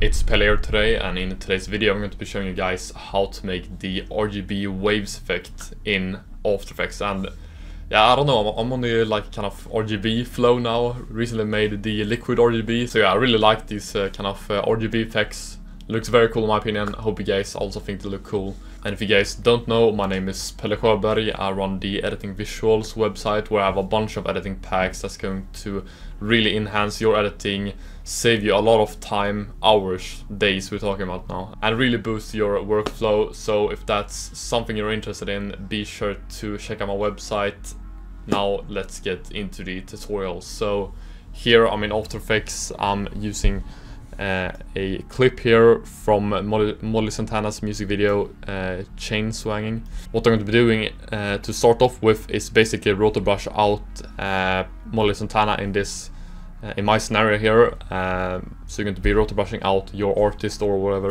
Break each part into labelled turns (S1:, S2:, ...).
S1: It's Pelle today and in today's video I'm going to be showing you guys how to make the RGB waves effect in After Effects. And yeah I don't know I'm on the like kind of RGB flow now. Recently made the liquid RGB so yeah I really like these uh, kind of uh, RGB effects looks very cool in my opinion I hope you guys also think they look cool and if you guys don't know my name is Pelle Sjöberg I run the Editing Visuals website where I have a bunch of editing packs that's going to really enhance your editing save you a lot of time, hours, days we're talking about now, and really boost your workflow. So if that's something you're interested in, be sure to check out my website. Now let's get into the tutorial. So here I'm in After Effects, I'm using uh, a clip here from Molly, Molly Santana's music video, uh, Chain Swanging. What I'm going to be doing uh, to start off with is basically rotor rotobrush out uh, Molly Santana in this uh, in my scenario here, um, so you're going to be roto brushing out your artist or whatever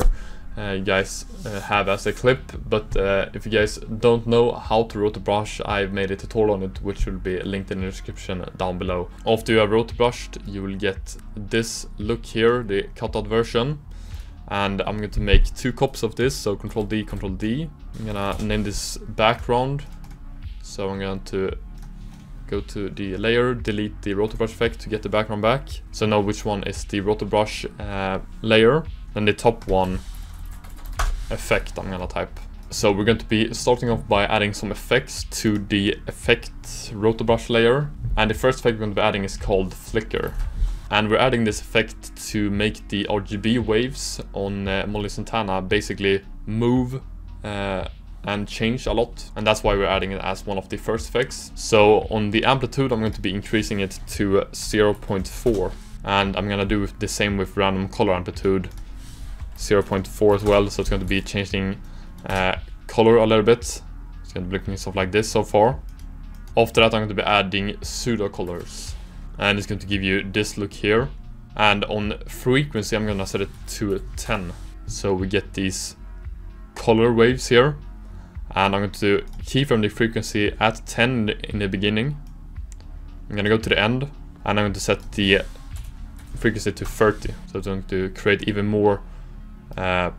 S1: uh, you guys uh, have as a clip. But uh, if you guys don't know how to roto brush, I've made a tutorial on it, which will be linked in the description down below. After you have roto brushed, you will get this look here, the cutout version. And I'm going to make two copies of this, so Control D, Control D. I'm gonna name this background. So I'm going to go to the layer, delete the rotobrush effect to get the background back. So now which one is the rotobrush uh, layer. Then the top one effect I'm gonna type. So we're going to be starting off by adding some effects to the effect rotobrush layer. And the first effect we're going to be adding is called flicker. And we're adding this effect to make the RGB waves on uh, Molly Santana basically move uh, and change a lot and that's why we're adding it as one of the first effects. So on the amplitude I'm going to be increasing it to 0.4 and I'm gonna do the same with random color amplitude 0.4 as well so it's going to be changing uh, color a little bit. It's going to be looking stuff like this so far. After that I'm going to be adding pseudo colors and it's going to give you this look here and on frequency I'm gonna set it to 10 so we get these color waves here and I'm going to keyframe the frequency at 10 in the beginning. I'm going to go to the end and I'm going to set the frequency to 30 so it's going to create even more uh,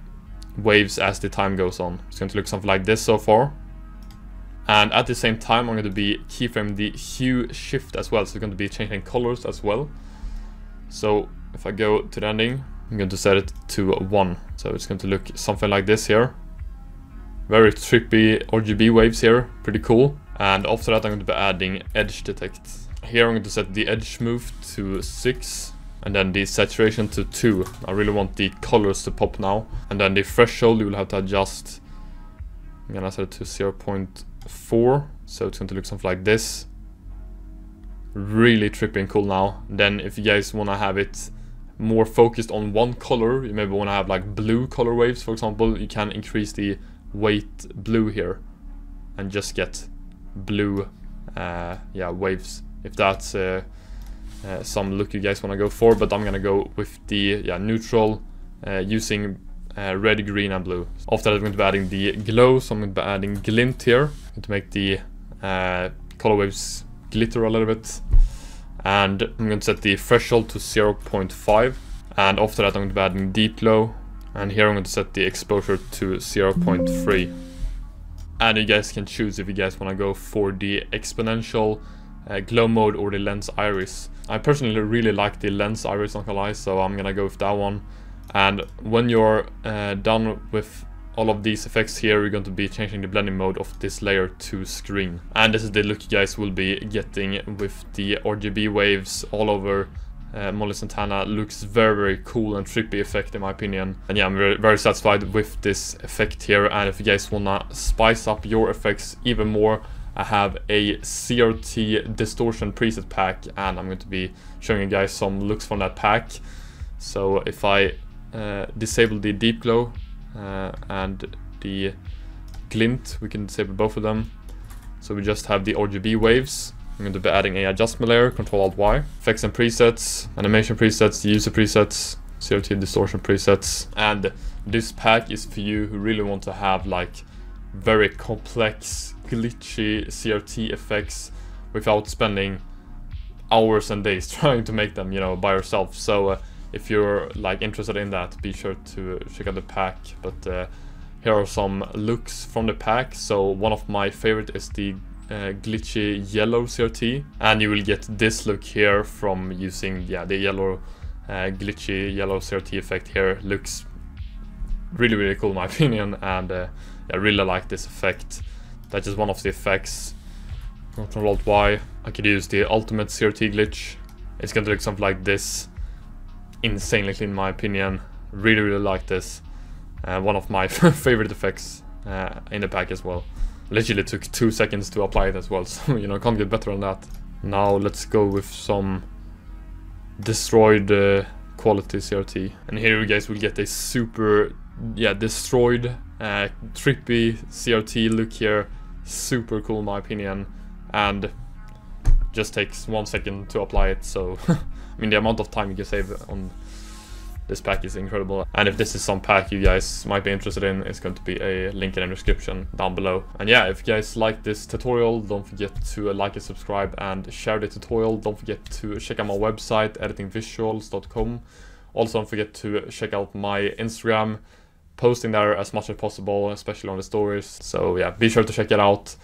S1: waves as the time goes on. It's going to look something like this so far. And at the same time I'm going to be keyframe the hue shift as well so it's going to be changing colors as well. So if I go to the ending I'm going to set it to 1 so it's going to look something like this here. Very trippy RGB waves here, pretty cool. And after that I'm going to be adding edge detect. Here I'm going to set the edge move to 6 and then the saturation to 2. I really want the colors to pop now. And then the threshold you will have to adjust. I'm gonna set it to 0.4 so it's going to look something like this. Really trippy and cool now. Then if you guys want to have it more focused on one color, you maybe want to have like blue color waves for example, you can increase the weight blue here and just get blue uh, yeah waves if that's uh, uh, some look you guys want to go for but I'm gonna go with the yeah neutral uh, using uh, red green and blue. After that I'm going to be adding the glow so I'm going to be adding glint here to make the uh, color waves glitter a little bit. And I'm going to set the threshold to 0.5 and after that I'm going to be adding deep glow. And here I'm going to set the exposure to 0.3. And you guys can choose if you guys want to go for the exponential uh, glow mode or the lens iris. I personally really like the lens iris, not gonna lie, so I'm gonna go with that one. And when you're uh, done with all of these effects here, you're going to be changing the blending mode of this layer to screen. And this is the look you guys will be getting with the RGB waves all over uh, Molly Santana looks very very cool and trippy effect in my opinion and yeah I'm very, very satisfied with this effect here and if you guys wanna spice up your effects even more I have a CRT distortion preset pack and I'm going to be showing you guys some looks from that pack. So if I uh, disable the deep glow uh, and the glint we can disable both of them. So we just have the RGB waves. I'm going to be adding a adjustment layer, Control Alt Y, effects and presets, animation presets, user presets, CRT distortion presets, and this pack is for you who really want to have like very complex, glitchy CRT effects without spending hours and days trying to make them, you know, by yourself. So uh, if you're like interested in that, be sure to check out the pack. But uh, here are some looks from the pack. So one of my favorite is the uh, glitchy yellow CRT, and you will get this look here from using yeah the yellow uh, glitchy yellow CRT effect here. Looks really really cool in my opinion, and uh, I really like this effect. That's just one of the effects. Control Alt Y. I could use the ultimate CRT glitch. It's gonna look something like this. Insanely clean in my opinion. Really really like this. Uh, one of my favorite effects uh, in the pack as well. Literally took two seconds to apply it as well, so you know, can't get better than that. Now let's go with some destroyed uh, quality CRT. And here you guys will get a super, yeah, destroyed, uh, trippy CRT look here. Super cool in my opinion. And just takes one second to apply it, so I mean the amount of time you can save on this pack is incredible. And if this is some pack you guys might be interested in, it's going to be a link in the description down below. And yeah, if you guys like this tutorial, don't forget to like and subscribe and share the tutorial. Don't forget to check out my website, editingvisuals.com. Also don't forget to check out my Instagram, posting there as much as possible, especially on the stories. So yeah, be sure to check it out.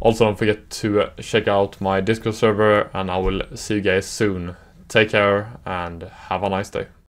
S1: Also don't forget to check out my Discord server and I will see you guys soon. Take care and have a nice day.